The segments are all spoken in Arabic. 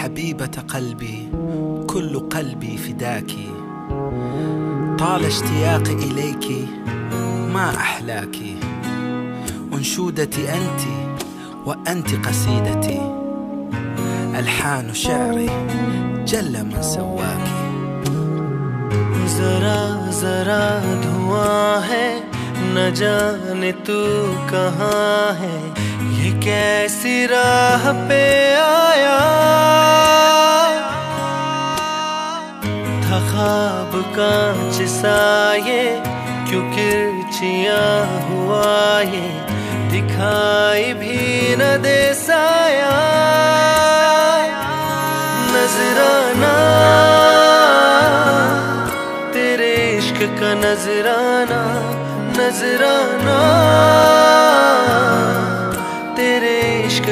حبيبة قلبي كل قلبي فداك طال اشتياقي إليك ما أحلاك أنشودتي أنت وأنت قصيدتي ألحان شعري جل من سواك जरा जरा धुआं है न जाने तू कहाँ है ये कैसी राह पे आया? था ख्वाब कांच सा ये, क्यों किरचिया हुआ ये? दिखाई भी न दे साया। नजराना, तेरे इश्क का नजराना नजराना।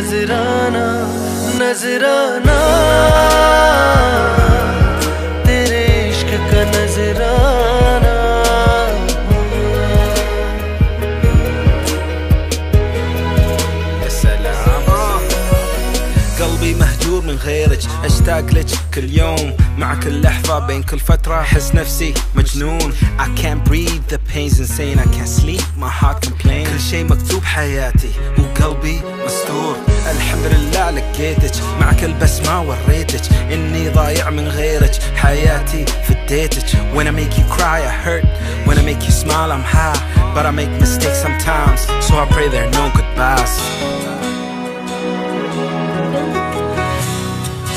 नजराना नजराना तेरे इश्क का नजराना يا سلام قلبي مهجور من غيرك اشتاق لك كل يوم مع كل لحظة بين كل فترة احس نفسي مجنون I can't breathe the pain's insane I can't sleep my heart complain كل شي مكتوب حياتي وقلبي مستور الحمد لله لقيتك مع كل بسمة وريتك اني ضايع من غيرك حياتي فديتك When I make you cry I hurt When I make you smile I'm high But I make mistakes sometimes So I pray there are no goodbyes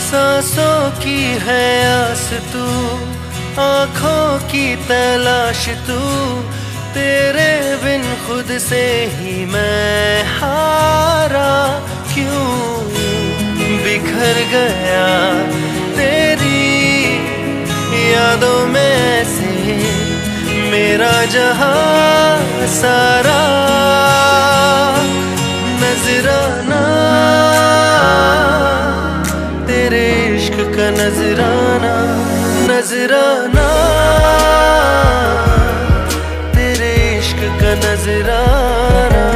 सांसों की है आस तू आंखों की तलाश तू तेरे बिन खुद से ही मैं हारा क्यों बिखर गया तेरी यादों में से? मेरा जहाँ सारा नजराना, तेरे इश्क का नजराना नजराना, तेरे इश्क का नजराना।